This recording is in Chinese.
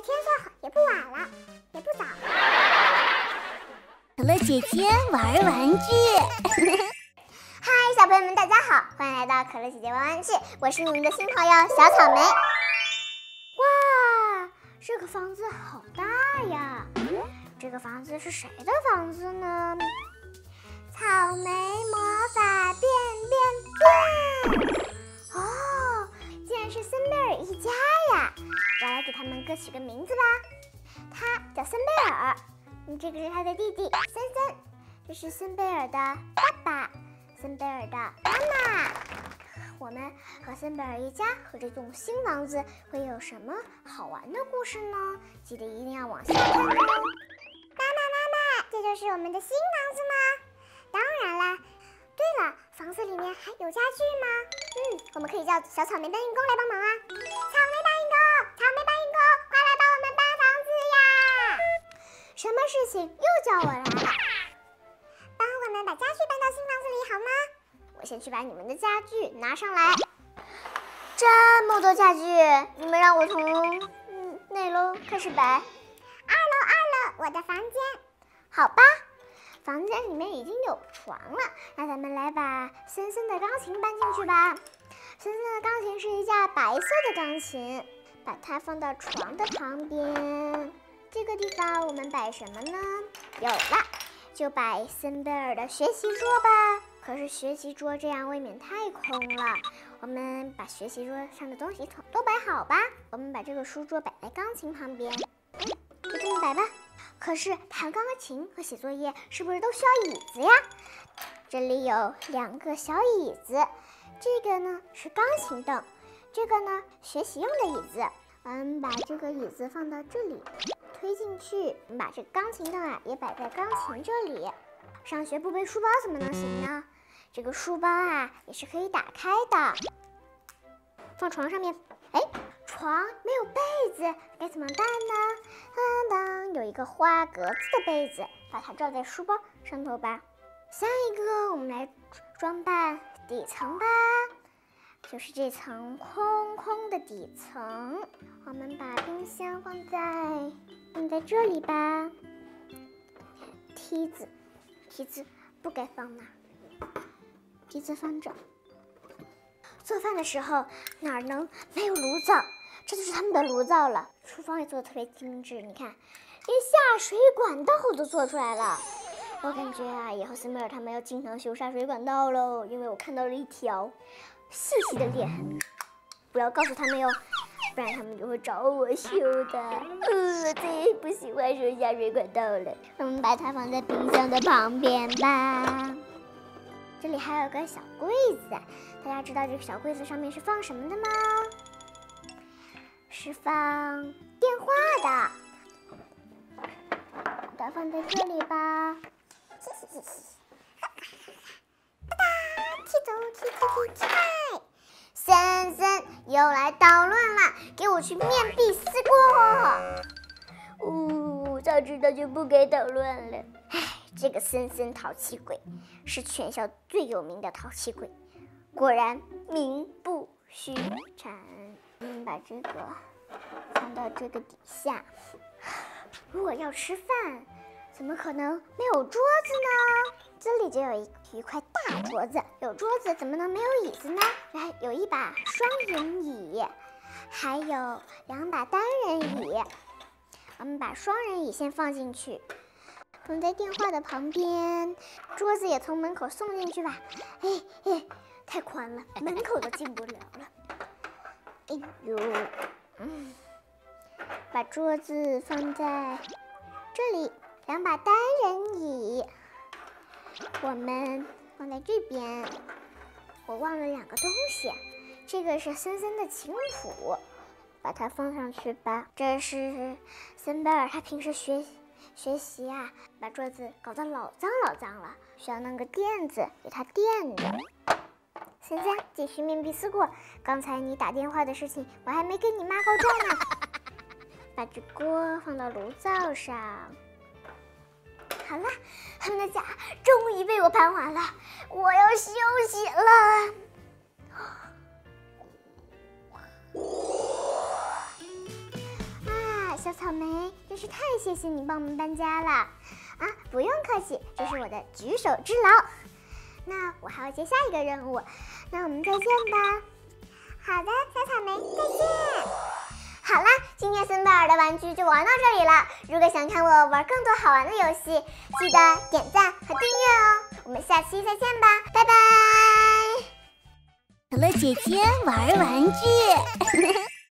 天色好，也不晚了，也不早了。可乐姐姐玩玩具。嗨，小朋友们，大家好，欢迎来到可乐姐姐玩玩具，我是你们的新朋友小草莓。哇，这个房子好大呀！这个房子是谁的房子呢？他叫森贝尔，这个是他的弟弟森森，这是森贝尔的爸爸，森贝尔的妈妈。我们和森贝尔一家和这栋新房子会有什么好玩的故事呢？记得一定要往下看哦。妈妈，妈妈，这就是我们的新房子吗？当然啦。对了，房子里面还有家具吗？嗯，我们可以叫小草莓搬运工来帮忙啊。什么事情又叫我来了？帮我们把家具搬到新房子里好吗？我先去把你们的家具拿上来。这么多家具，你们让我从嗯哪楼开始摆？二楼，二楼，我的房间。好吧，房间里面已经有床了，那咱们来把森森的钢琴搬进去吧。森森的钢琴是一架白色的钢琴，把它放到床的旁边。这个地方我们摆什么呢？有了，就摆森贝尔的学习桌吧。可是学习桌这样未免太空了，我们把学习桌上的东西统都摆好吧。我们把这个书桌摆在钢琴旁边，嗯，就这么摆吧。可是弹钢琴和写作业是不是都需要椅子呀？这里有两个小椅子，这个呢是钢琴凳，这个呢学习用的椅子。我们把这个椅子放到这里，推进去。我们把这钢琴凳啊也摆在钢琴这里。上学不背书包怎么能行呢？这个书包啊也是可以打开的，放床上面。哎，床没有被子，该怎么办呢？当当，有一个花格子的被子，把它罩在书包上头吧。下一个，我们来装扮底层吧，就是这层空空的底层。我们把冰箱放在放在这里吧，梯子。梯子不该放那，梯子放这。做饭的时候哪能没有炉灶？这就是他们的炉灶了。厨房也做的特别精致，你看，连下水管道都做出来了。我感觉啊，以后森贝尔他们要经常修下水管道喽，因为我看到了一条细细的裂痕。不要告诉他们哟，不然他们就会找我修的。呃，最不喜欢修下水管道了。我们把它放在冰箱的旁边吧。这里还有个小柜子，大家知道这个小柜子上面是放什么的吗？是放电话的。把它放在这里吧。嘻嘻嘻嘻。哒哒，踢走，踢踢踢踢。又来捣乱了，给我去面壁思过。呜，早知道就不该捣乱了。唉，这个森森淘气鬼是全校最有名的淘气鬼，果然名不虚传。把这个放到这个底下。如果要吃饭，怎么可能没有桌子呢？这里就有一一块大桌子，有桌子怎么能没有椅子呢？来，有一把双人椅，还有两把单人椅。我们把双人椅先放进去，放在电话的旁边。桌子也从门口送进去吧。哎哎，太宽了，门口都进不了了。哎呦，嗯，把桌子放在这里，两把单人椅。我们放在这边，我忘了两个东西，这个是森森的琴谱，把它放上去吧。这是森贝尔，他平时学学习啊，把桌子搞得老脏老脏了，需要弄个垫子给他垫着。森森，继续面壁思过，刚才你打电话的事情，我还没跟你妈告状呢。把这锅放到炉灶上。好了，他们的家终于被我盘完了，我要休息了。啊，小草莓，真是太谢谢你帮我们搬家了。啊，不用客气，这是我的举手之劳。那我还要接下一个任务，那我们再见吧。好的，小草莓，再见。好啦，今天森贝尔的玩具就玩到这里了。如果想看我玩更多好玩的游戏，记得点赞和订阅哦。我们下期再见吧，拜拜。可乐姐姐玩玩具。